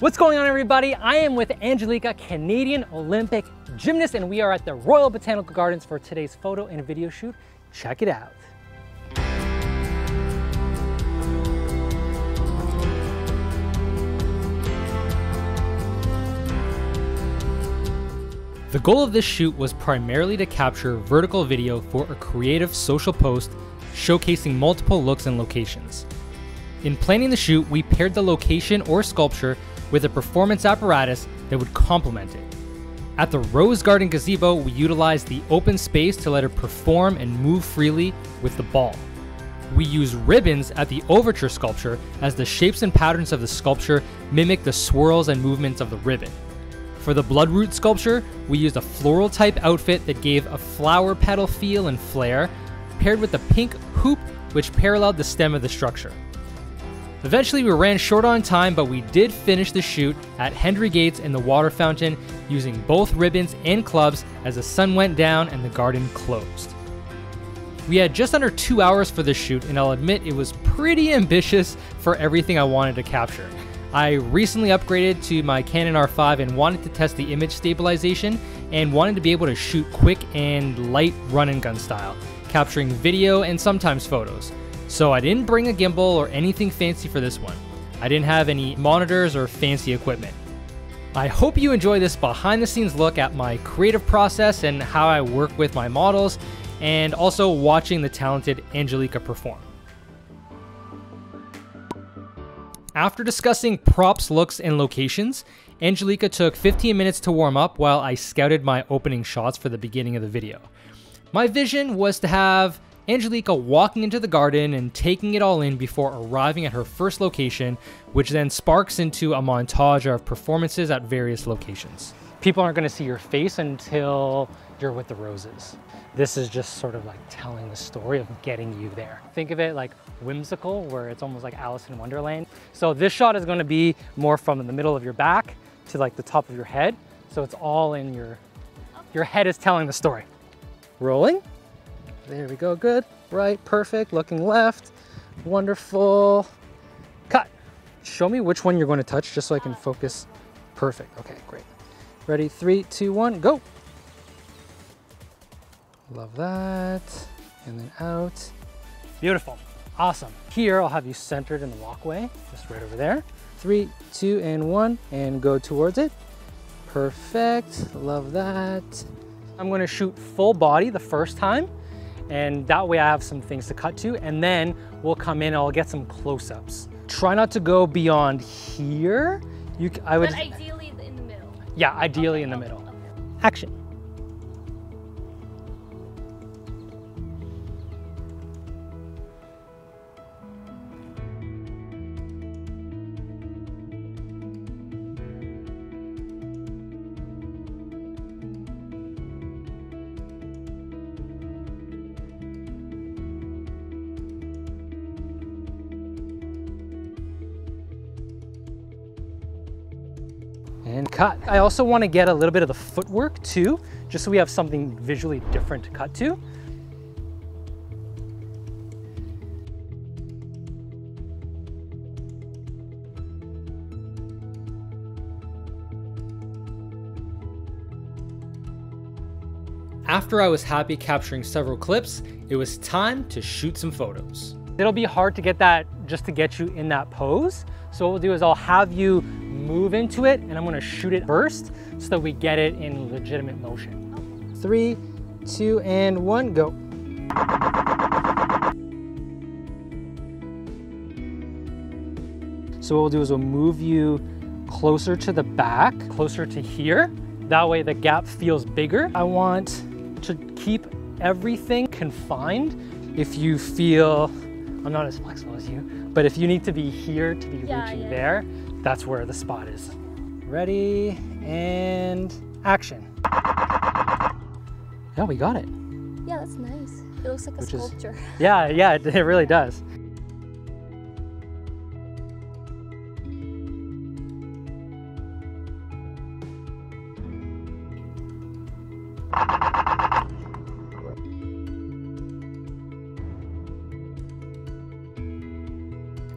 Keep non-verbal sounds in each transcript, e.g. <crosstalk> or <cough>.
What's going on everybody? I am with Anjelika, Canadian Olympic gymnast, and we are at the Royal Botanical Gardens for today's photo and video shoot. Check it out. The goal of this shoot was primarily to capture vertical video for a creative social post showcasing multiple looks and locations. In planning the shoot, we paired the location or sculpture with a performance apparatus that would complement it. At the Rose Garden gazebo, we utilized the open space to let her perform and move freely with the ball. We use ribbons at the overture sculpture as the shapes and patterns of the sculpture mimic the swirls and movements of the ribbon. For the Bloodroot sculpture, we used a floral type outfit that gave a flower petal feel and flair, paired with a pink hoop which paralleled the stem of the structure. Eventually, we ran short on time, but we did finish the shoot at Hendrie Gates in the water fountain using both ribbons and clubs as the sun went down and the garden closed. We had just under two hours for this shoot, and I'll admit it was pretty ambitious for everything I wanted to capture. I recently upgraded to my Canon R5 and wanted to test the image stabilization and wanted to be able to shoot quick and light run and gun style, capturing video and sometimes photos. So I didn't bring a gimbal or anything fancy for this one. I didn't have any monitors or fancy equipment. I hope you enjoy this behind the scenes look at my creative process and how I work with my models, and also watching the talented Anjelika perform. After discussing props, looks, and locations, Anjelika took 15 minutes to warm up while I scouted my opening shots for the beginning of the video. My vision was to have Anjelika walking into the garden and taking it all in before arriving at her first location, which then sparks into a montage of performances at various locations. People aren't going to see your face until you're with the roses. This is just sort of like telling the story of getting you there. Think of it like whimsical, where it's almost like Alice in Wonderland. So this shot is going to be more from the middle of your back to like the top of your head. So it's all in your, your head is telling the story. Rolling. There we go, good. Right, perfect, looking left. Wonderful. Cut. Show me which one you're going to touch just so I can focus. Perfect, okay, great. Ready, three, two, one, go. Love that. And then out. Beautiful, awesome. Here, I'll have you centered in the walkway, just right over there. Three, two, and one, and go towards it. Perfect, love that. I'm gonna shoot full body the first time, and that way I have some things to cut to and then we'll come in and I'll get some close-ups. Try not to go beyond here. You, I would. But ideally in the middle. Yeah, ideally okay, in the okay, middle. Okay. Action. Cut. I also want to get a little bit of the footwork too, just so we have something visually different to cut to. After I was happy capturing several clips, it was time to shoot some photos. It'll be hard to get that just to get you in that pose. So what we'll do is I'll have you move into it and I'm gonna shoot it first so that we get it in legitimate motion. Three, two, and one, go. So what we'll do is we'll move you closer to the back, closer to here. That way the gap feels bigger. I want to keep everything confined. If you feel, I'm not as flexible as you, but if you need to be here to be Yeah, reaching yeah. there, that's where the spot is. Ready, and action. Yeah, we got it. Yeah, that's nice. It looks like a Which is- sculpture. <laughs> Yeah, yeah, it, it really does.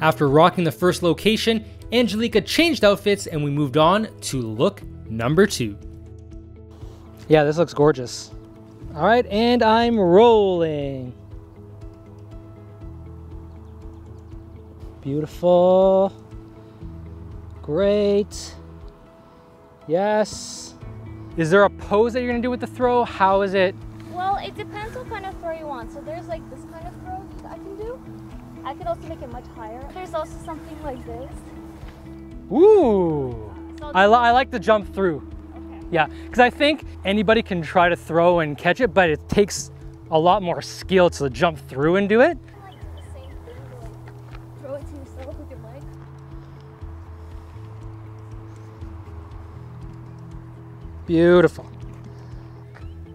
After rocking the first location, Anjelika changed outfits and we moved on to look number two. Yeah, this looks gorgeous. All right, and I'm rolling. Beautiful. Great. Yes. Is there a pose that you're gonna do with the throw? How is it? Well, it depends what kind of throw you want. So there's like this kind of throw that I can do. I could also make it much higher. There's also something like this. Ooh. I, li- I like to jump through. okay. Yeah, because I think anybody can try to throw and catch it, but it takes a lot more skill to jump through and do it. Like do the same thing, like it yourself with your leg. Beautiful.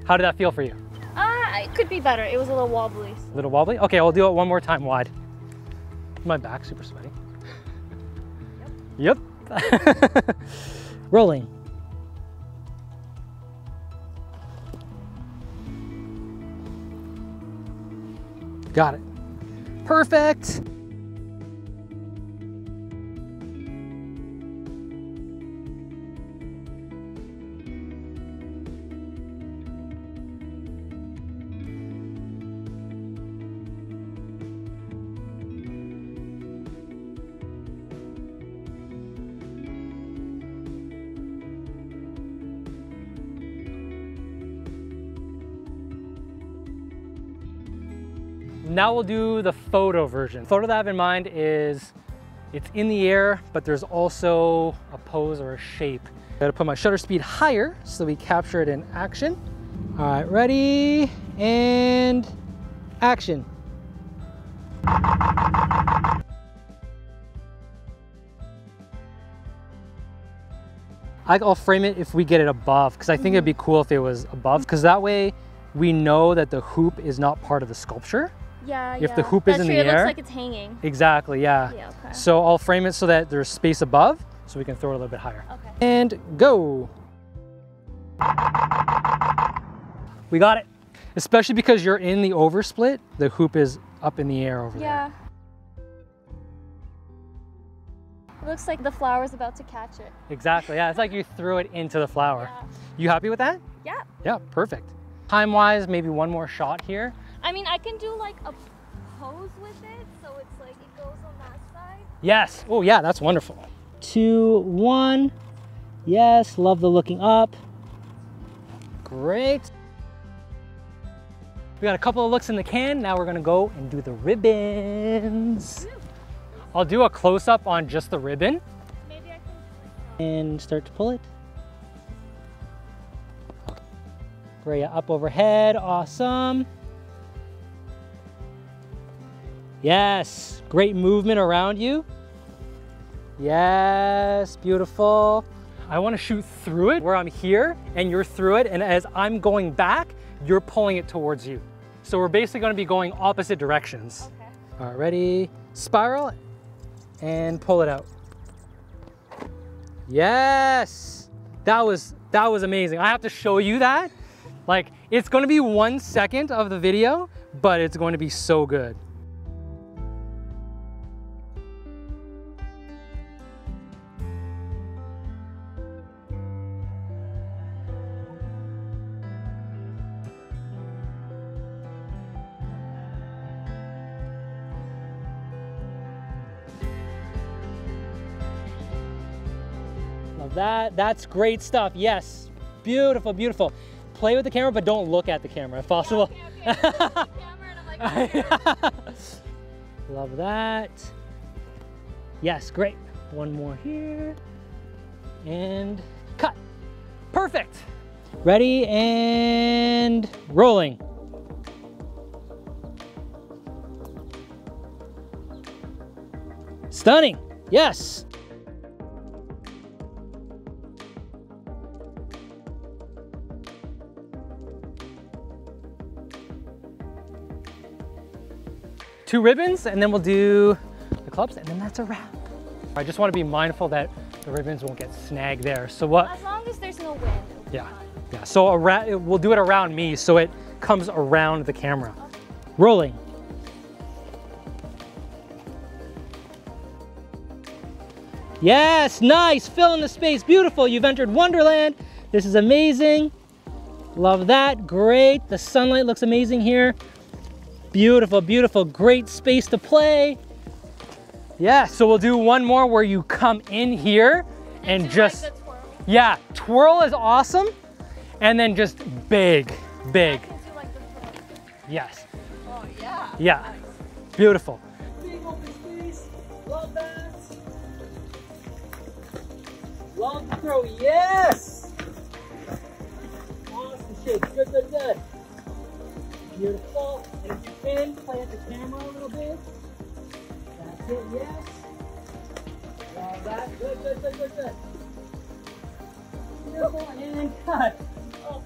How did that feel for you? Ah, it could be better. It was a little wobbly. A little wobbly? Okay, I'll do it one more time wide. My back super sweaty. Yep. <laughs> Rolling. Got it. Perfect. Now we'll do the photo version. Photo that I have in mind is it's in the air, but there's also a pose or a shape. I Gotta put my shutter speed higher so we capture it in action. All right, ready, and action. I- I'll frame it if we get it above, because I think it'd be mm-hmm. cool if it was above, because that way we know that the hoop is not part of the sculpture. Yeah, If yeah. the hoop is in true. the it air- looks like it's hanging. Exactly, yeah. Yeah, okay. So I'll frame it so that there's space above, so we can throw it a little bit higher. Okay. And go. We got it. Especially because you're in the oversplit, the hoop is up in the air over there. Yeah. It looks like the flower's about to catch it. Exactly, yeah. It's like you threw it into the flower. Yeah. You happy with that? Yeah. Yeah, perfect. Time-wise, maybe one more shot here. I mean, I can do like a pose with it, so it's like it goes on that side. Yes. Oh, yeah, that's wonderful. Two, one. Yes, love the looking up. Great. We got a couple of looks in the can. Now we're gonna go and do the ribbons. I'll do a close up on just the ribbon Maybe I can. and start to pull it. Great, up overhead, awesome. Yes, great movement around you. Yes, beautiful. I wanna shoot through it where I'm here and you're through it. And as I'm going back, you're pulling it towards you. So we're basically gonna be going opposite directions. Okay. All right, ready? Spiral and pull it out. Yes, that was that was amazing. I have to show you that. Like it's going to be one second of the video, but it's going to be so good. That. That's great stuff. Yes. Beautiful, beautiful. Play with the camera, but don't look at the camera if possible. Okay, okay. I look at the camera and I'm like, oh, <laughs> Love that. Yes, great. One more here. And cut. Perfect. Ready and rolling. Stunning. Yes. Two ribbons and then we'll do the clubs and then that's a wrap. I just want to be mindful that the ribbons won't get snagged there. So what, as long as there's no wind. yeah, yeah. So around, we'll do it around me so it comes around the camera. Rolling. Yes, nice, fill in the space, beautiful. You've entered Wonderland. This is amazing. Love that, great. The sunlight looks amazing here. Beautiful, beautiful, great space to play. Yeah, so we'll do one more where you come in here and, do, just, like, twirl. yeah, twirl is awesome. And then just big, big. I can do like. Yes, Oh, yeah. yeah, beautiful. Big open space, love that. Long throw, yes! Awesome shake, good, good, good. Beautiful. And you can, play at the camera a little bit. That's it, yes. Love that, good, good, good, good, good. Beautiful, and cut. Oh.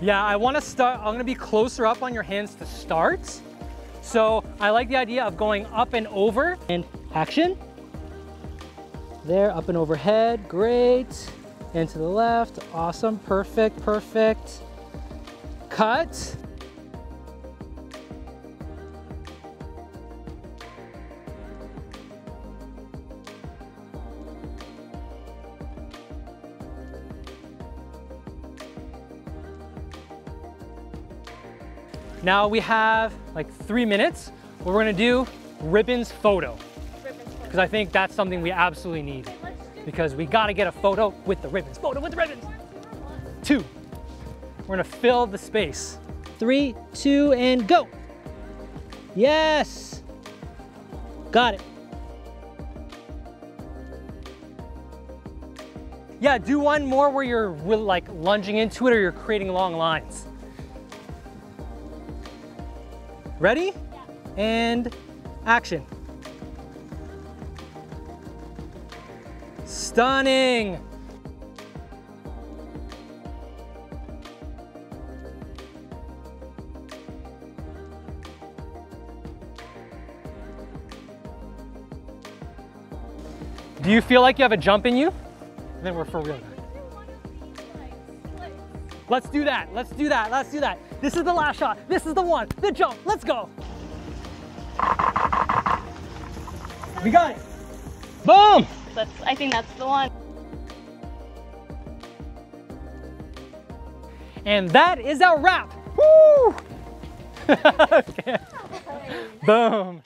Yeah, I want to start, I'm going to be closer up on your hands to start. So I like the idea of going up and over and action. There, up and overhead, great. And to the left, awesome, perfect, perfect. Cut. Now we have like three minutes What we're gonna do ribbons photo because I think that's something we absolutely need Okay, let's do because we gotta get a photo with the ribbons. Photo with the ribbons. one, two, one. Two. We're gonna fill the space. Three, two, and go. Yes. Got it. Yeah, do one more where you're really like lunging into it or you're creating long lines. Ready? Yeah. And action. Stunning. Do you feel like you have a jump in you? Then we're for real. Let's do that. Let's do that. Let's do that. This is the last shot. This is the one. The jump. Let's go. We got it. Boom. That's, I think that's the one. And that is our wrap. Woo! <laughs> okay. <laughs> Boom.